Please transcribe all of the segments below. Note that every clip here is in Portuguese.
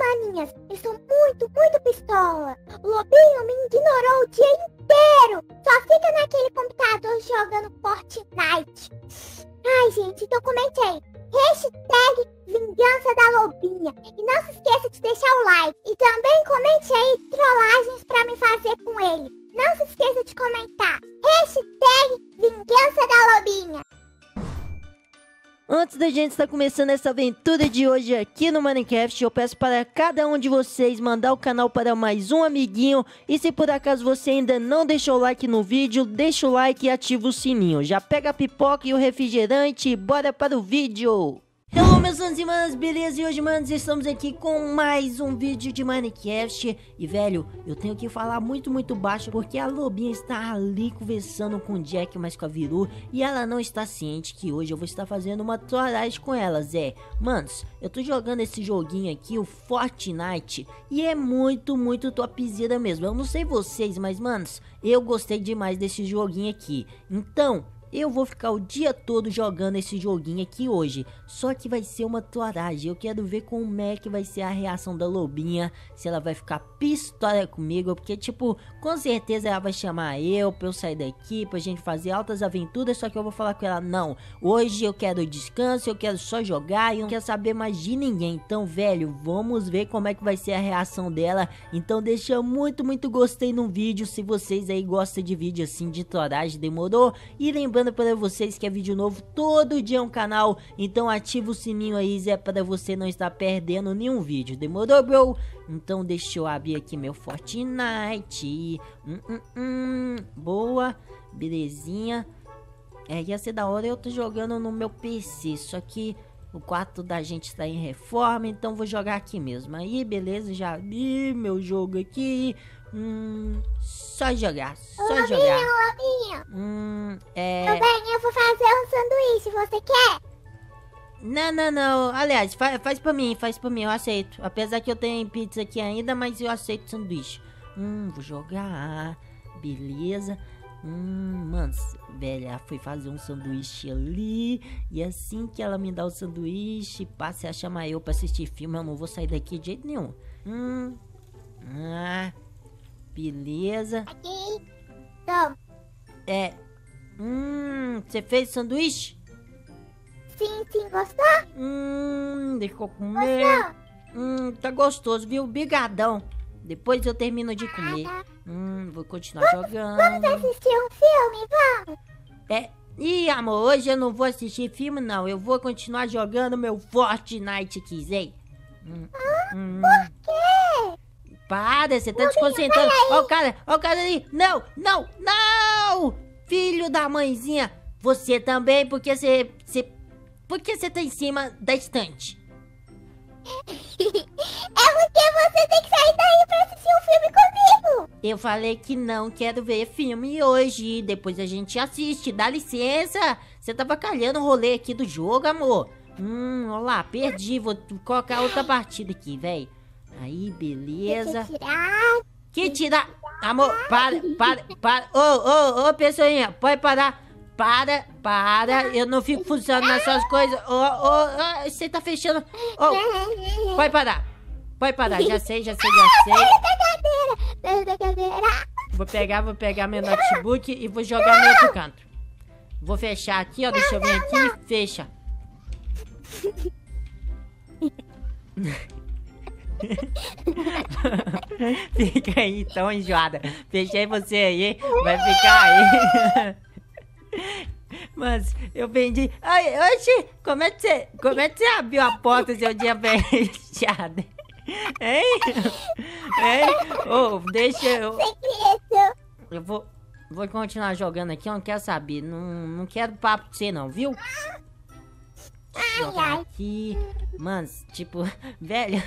maninhas? Eu sou muito, muito pistola. O Lobinho me ignorou o dia inteiro. Só fica naquele computador jogando Fortnite. Ai, gente, então comente aí. Hashtag Vingança da Lobinha. E não se esqueça de deixar o like. E também comente aí trollagens pra me fazer com ele. Não se esqueça de comentar. Hashtag Vingança da Lobinha. Antes da gente estar começando essa aventura de hoje aqui no Minecraft, eu peço para cada um de vocês mandar o canal para mais um amiguinho. E se por acaso você ainda não deixou o like no vídeo, deixa o like e ativa o sininho. Já pega a pipoca e o refrigerante e bora para o vídeo! Hello meus manos e manas, beleza? E hoje, manos, estamos aqui com mais um vídeo de Minecraft. E, velho, eu tenho que falar muito, muito baixo Porque a Lobinha está ali conversando com o Jack, mas com a Viru E ela não está ciente que hoje eu vou estar fazendo uma trollagem com ela, Zé Manos, eu tô jogando esse joguinho aqui, o Fortnite E é muito, muito topzera mesmo. Eu não sei vocês, mas, manos, eu gostei demais desse joguinho aqui. Então, eu vou ficar o dia todo jogando esse joguinho aqui hoje. Só que vai ser uma toaragem. Eu quero ver como é que vai ser a reação da Lobinha. Se ela vai ficar pistola comigo. Porque, tipo, com certeza ela vai chamar eu pra eu sair daqui. Pra gente fazer altas aventuras. Só que eu vou falar com ela, não. Hoje eu quero descanso. Eu quero só jogar. E não quero saber mais de ninguém. Então, velho, vamos ver como é que vai ser a reação dela. Então, deixa muito, muito gostei no vídeo. Se vocês aí gostam de vídeo assim de toragem, demorou? E lembrando lembrando para vocês que é vídeo novo todo dia um canal, então ativa o sininho aí, Zé, para você não estar perdendo nenhum vídeo, demorou, bro? Então deixa eu abrir aqui meu Fortnite, hum, hum, hum. boa, belezinha, é, ia ser da hora eu tô jogando no meu PC, só que o quarto da gente está em reforma, então vou jogar aqui mesmo. Aí, beleza, já vi meu jogo aqui. Hum, só jogar, só Lobinho, jogar. Lobinho. Hum, é... Meu bem, eu vou fazer um sanduíche, você quer? Não, não, não. Aliás, fa faz pra mim, faz pra mim, eu aceito. Apesar que eu tenho pizza aqui ainda, mas eu aceito sanduíche. Hum, vou jogar. Beleza. Hum, mano, velho, ela foi fazer um sanduíche ali. E assim que ela me dá o sanduíche, passe a chamar eu pra assistir filme, eu não vou sair daqui de jeito nenhum. Hum. Ah. Beleza. Aqui. Toma. É. Hum, você fez sanduíche? Sim, sim, gostou? Hum, deixa eu comer. Hum, tá gostoso, viu? Bigadão. Depois eu termino de comer. Hum, vou continuar Vamos jogando. assistir um filme, vamos? É. Ih, amor, hoje eu não vou assistir filme, não. Eu vou continuar jogando meu Fortnite aqui, Zé. Hum, hum. Quê? Para, você tá desconcentrando. Ó o cara, ó o cara ali. Não, não, não! Filho da mãezinha. Você também, porque você... você por que você tá em cima da estante? É porque você tem que sair daí pra assistir um filme comigo. Eu falei que não quero ver filme hoje. Depois a gente assiste. Dá licença. Você tava calhando o rolê aqui do jogo, amor. Hum, olha lá, perdi. Vou colocar outra partida aqui, velho. Aí, beleza. Deixa eu tirar. Que tirar? Amor, para, para, para. Ô, ô, ô, pessoinha, pode parar. Para, para. Eu não fico funcionando nessas coisas. Ô, ô, ô, você tá fechando. Ô, pode parar. Pode parar, já sei, já sei, já sei. Vou pegar, vou pegar meu notebook e vou jogar no outro canto. Vou fechar aqui, ó. Deixa eu vir aqui e fecha. Fica aí, tão enjoada. Fechei você aí, vai ficar aí. Mas eu vendi. Ai, oxi, como é que você. Como é que você abriu a porta se eu tinha fechado? Hein? Hein? Ô, deixa eu. Eu vou. Vou continuar jogando aqui, eu não quero saber. Não, não quero papo de você, não, viu? Jogar ai. aqui. Mano, tipo, velho,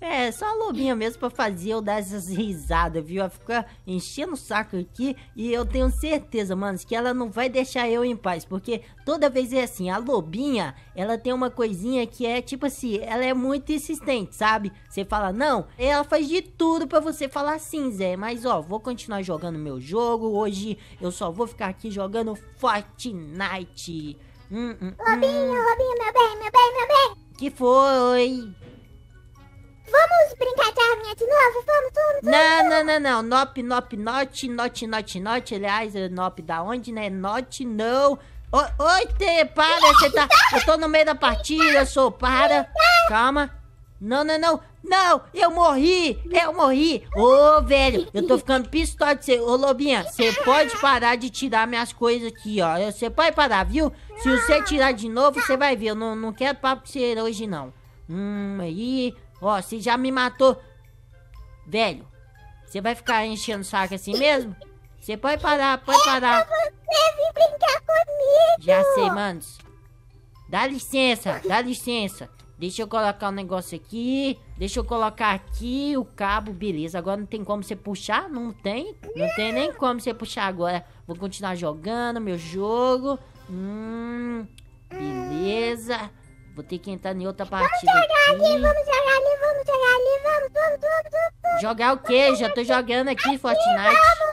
é só a lobinha mesmo pra fazer eu dar essas risadas, viu? Ela fica enchendo o saco aqui e eu tenho certeza, mano, que ela não vai deixar eu em paz. Porque toda vez é assim, a lobinha, ela tem uma coisinha que é tipo assim, ela é muito insistente, sabe? Você fala não, ela faz de tudo pra você falar sim, Zé. Mas ó, vou continuar jogando meu jogo. Hoje eu só vou ficar aqui jogando Fortnite. Hum, hum, Lobinho, hum. Lobinho, meu bem, meu bem, meu bem. Que foi? Vamos brincar de arminha de novo? Vamos, vamos, vamos. Não, não, não, não. Nop, nop, not, not, not, not. Aliás, é nop da onde, né? Not, não. Oi, Tê, para. Você tá... Eu tô no meio da partida, sou. Para. Calma. Não, não, não. Não, eu morri. Eu morri. Ô, velho, eu tô ficando pistola de você. Ô, Lobinha, você pode parar de tirar minhas coisas aqui, ó. Você pode parar, viu? Se você tirar de novo, você vai ver. Eu não, não quero papo com você hoje, não. Hum, aí... Ó, você já me matou. Velho, você vai ficar enchendo o saco assim mesmo? Você pode parar, pode parar. Você vem brincar comigo. Já sei, manos. Dá licença, dá licença. Deixa eu colocar o um negócio aqui. Deixa eu colocar aqui o cabo. Beleza, agora não tem como você puxar? Não tem? Não tem nem como você puxar agora. Vou continuar jogando meu jogo. Hum, beleza. Vou ter que entrar em outra partida Vamos jogar aqui. ali, vamos jogar ali, vamos jogar ali, vamos, vamos, vamos, vamos. Jogar o quê? Já tô jogando aqui Fortnite. Vamos.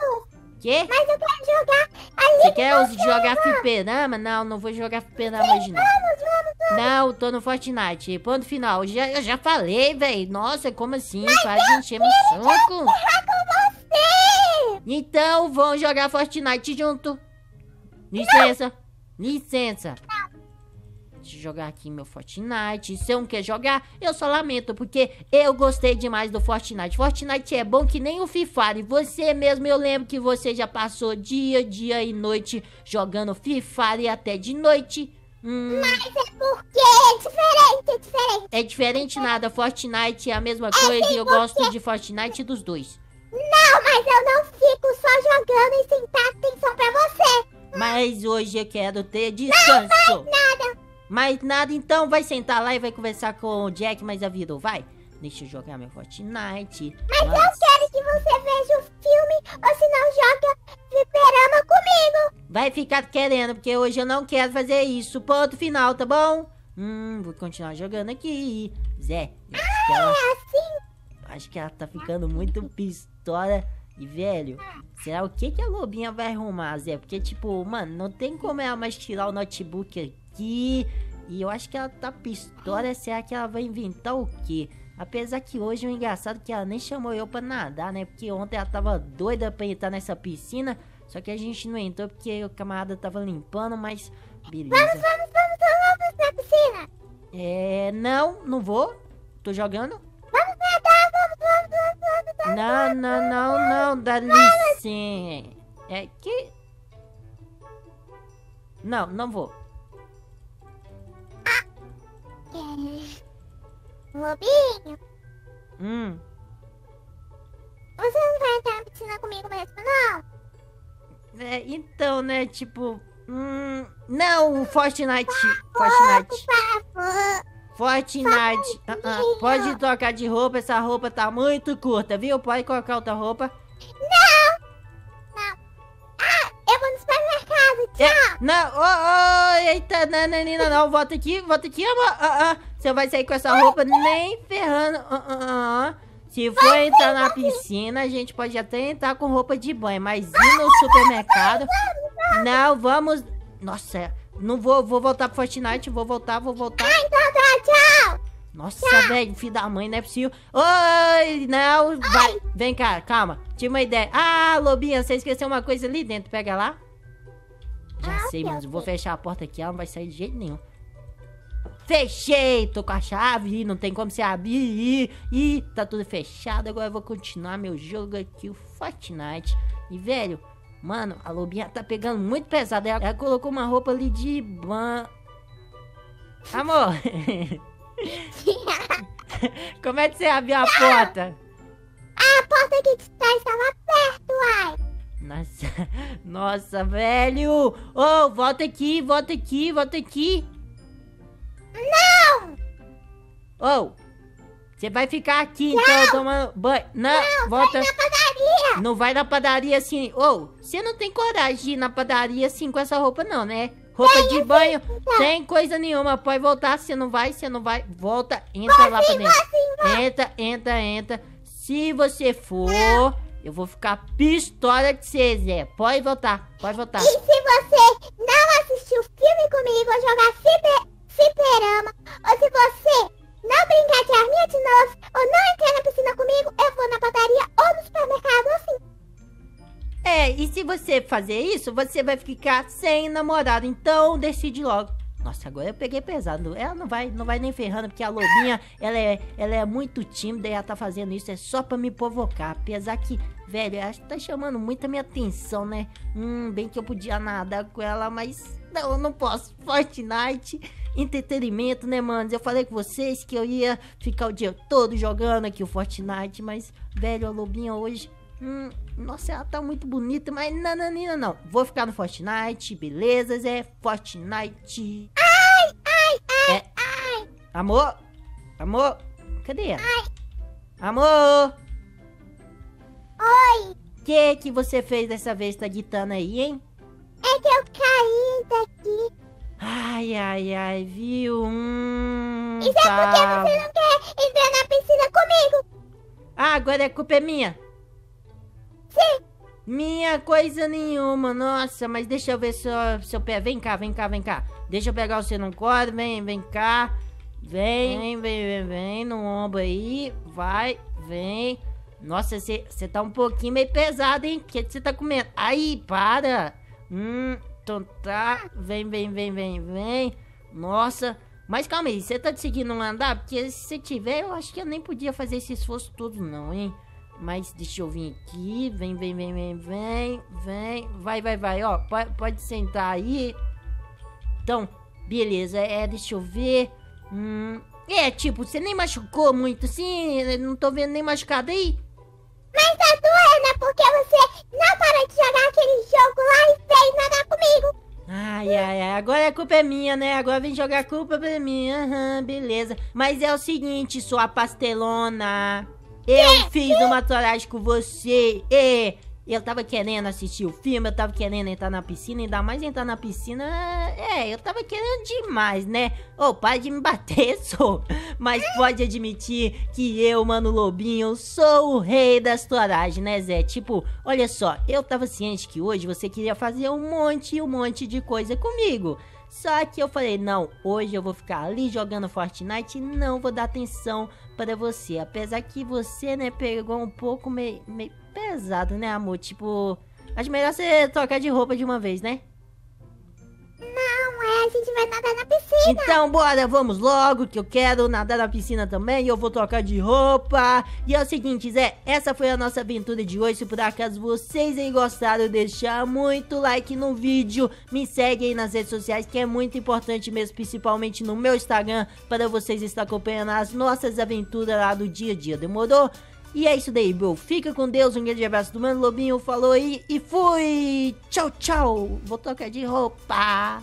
Quê? Mas eu quero jogar ali. Você quer os- jogar fliperama? Não, não vou jogar fliperama hoje não. Vamos, vamos, vamos. Não, tô no Fortnite. Ponto final. Eu já, eu já falei, velho. Nossa, como assim? Para de encher meu com você. Então, vamos jogar Fortnite junto. Licença. Licença. Eu jogar aqui meu Fortnite. Se eu não quer jogar, eu só lamento, porque eu gostei demais do Fortnite. Fortnite é bom que nem o FIFA. E você mesmo, eu lembro que você já passou dia, dia e noite jogando FIFA e até de noite. Hum, Mas é porque é diferente, é diferente. é diferente nada. Fortnite é a mesma coisa e eu gosto de Fortnite dos dois. Não, mas eu não fico só jogando e sem dar atenção pra você. Mas hoje eu quero ter descanso. Nada. Mas nada, então vai sentar lá e vai conversar com o Jack, mas a vida vai. Deixa eu jogar meu Fortnite. Mas eu Nossa. quero que você veja o filme, ou se não joga fliperama comigo. Vai ficar querendo, porque hoje eu não quero fazer isso. Ponto final, tá bom? Hum, vou continuar jogando aqui. Zé, eu que ela, É assim? acho que ela tá ficando muito pistola. E, velho, será o que, que a Lobinha vai arrumar, Zé? Porque, tipo, mano, não tem como ela mais tirar o notebook aqui. E eu acho que ela tá pistola. Será que ela vai inventar o quê? Apesar que hoje o engraçado é que ela nem chamou eu pra nadar, né? Porque ontem ela tava doida pra entrar nessa piscina. Só que a gente não entrou porque o camarada tava limpando, mas beleza. Vamos, vamos, vamos, vamos na piscina. É. Não, não vou. Tô jogando. Vamos nadar, vamos, vamos, vamos, vamos, vamos. Não, não, não, não, dá licença. É que. Não, não vou. Lobinho, Hum. você não vai entrar na piscina comigo mesmo, não? É, então, né, tipo. Hum. Não, Fortnite. Fortnite. Por favor. Fortnite. Ah, ah, pode trocar de roupa, essa roupa tá muito curta, viu? Pode colocar outra roupa. Eu não, ô, ô, eita, não, não, não, não, volta aqui, volta aqui, amor. Ah, ah, você vai sair com essa roupa nem ferrando. Ah, ah, ah. Se for entrar na piscina, a gente pode até entrar com roupa de banho, mas ir no supermercado. Não, vamos. Nossa, não vou, vou voltar pro Fortnite, vou voltar, vou voltar. Então tá, tchau. Nossa, velho, filho da mãe, não é possível. Oi, não, vai. Vem cá, calma. Tive uma ideia. Ah, Lobinha, você esqueceu uma coisa ali dentro. Pega lá. Sei, mas vou fechar a porta aqui, ela não vai sair de jeito nenhum. Fechei! Tô com a chave, não tem como você abrir. Ih, tá tudo fechado. Agora eu vou continuar meu jogo aqui, o Fortnite. E, velho, mano, a Lobinha tá pegando muito pesado. Ela, ela colocou uma roupa ali de ban... Amor! Como é que você abriu a porta? A porta aqui Nossa, nossa, velho! Ô, oh, volta aqui, volta aqui, volta aqui! Não! Ô, você vai ficar aqui então tomando banho. Não, volta. Na padaria. Não vai na padaria assim. Ô, você não tem coragem de ir na padaria assim com essa roupa, não, né? Roupa de banho, tem coisa nenhuma. Pode voltar, você não vai, você não vai. Volta, entra lá pra dentro. assim, Entra, entra, entra. Se você for, eu vou ficar pistola de você, Zé. Pode voltar, pode voltar. E se você não assistiu filme comigo ou jogar fliper, fliperama, ou se você não brincar de arminha de novo, ou não entrar na piscina comigo, eu vou na padaria ou no supermercado assim. É, e se você fazer isso, você vai ficar sem namorado. Então decide logo. Nossa, agora eu peguei pesado. Ela não vai, não vai nem ferrando, porque a lobinha, ela é, ela é muito tímida e ela tá fazendo isso é só pra me provocar. Apesar que, velho, acho que tá chamando muito a minha atenção, né? Hum, bem que eu podia nadar com ela, mas não, eu não posso. Fortnite, entretenimento, né, mano? Eu falei com vocês que eu ia ficar o dia todo jogando aqui o Fortnite, mas, velho, a lobinha hoje Hum, nossa, ela tá muito bonita, mas não, não, não, não. Vou ficar no Fortnite, beleza, Zé? Fortnite. Ai, ai, ai, É. ai. Amor? Amor? Cadê ela? Amor? Oi, O que que você fez dessa vez? Tá gritando aí, hein? é que eu caí daqui. Ai, ai, ai, viu? Hum, Isso é porque tá. você não quer entrar na piscina comigo. Ah, agora a culpa é minha. Minha coisa nenhuma, nossa, mas deixa eu ver seu, seu pé. Vem cá, vem cá, vem cá. Deixa eu pegar você no colo, vem, vem cá. Vem, vem, vem, vem, vem no ombro aí. Vai, vem. Nossa, você tá um pouquinho meio pesado, hein? O que você tá comendo? Aí, para. Hum, então tá. Vem, vem, vem, vem, vem. Nossa. Mas calma aí, você tá conseguindo andar? Porque se você tiver, eu acho que eu nem podia fazer esse esforço todo não, hein? Mas deixa eu vir aqui. Vem, vem, vem, vem, vem. Vem. Vai, vai, vai. Ó, pode, pode sentar aí. Então, beleza. É, deixa eu ver. Hum. É, tipo, você nem machucou muito assim? Não tô vendo nem machucado aí? Mas tá doendo porque você não parou de jogar aquele jogo lá e veio nadar comigo. Ai, ai, ai. Agora a culpa é minha, né? Agora vem jogar a culpa pra mim. Aham, beleza. Mas é o seguinte, sua pastelona. Eu fiz uma trollagem com você. E eu tava querendo assistir o filme, eu tava querendo entrar na piscina, ainda mais entrar na piscina. É, eu tava querendo demais, né? Ô, para de me bater, sou. Mas pode admitir que eu, mano Lobinho, sou o rei das trollagens, né, Zé? Tipo, olha só, eu tava ciente que hoje você queria fazer um monte e um monte de coisa comigo. Só que eu falei, não, hoje eu vou ficar ali jogando Fortnite e não vou dar atenção para você. Apesar que você, né, pegou um pouco meio, meio pesado, né, amor? Tipo, acho melhor você trocar de roupa de uma vez, né? A gente vai nadar na piscina. Então, bora, vamos logo, que eu quero nadar na piscina também eu vou trocar de roupa. E é o seguinte, Zé, essa foi a nossa aventura de hoje. Se por acaso vocês aí gostaram, deixar muito like no vídeo. Me segue aí nas redes sociais, que é muito importante mesmo, principalmente no meu Instagram, para vocês estar acompanhando as nossas aventuras lá do dia a dia. Demorou? E é isso daí, bro. Fica com Deus, um grande abraço do Mano Lobinho. Falou aí e fui! Tchau, tchau! Vou trocar de roupa.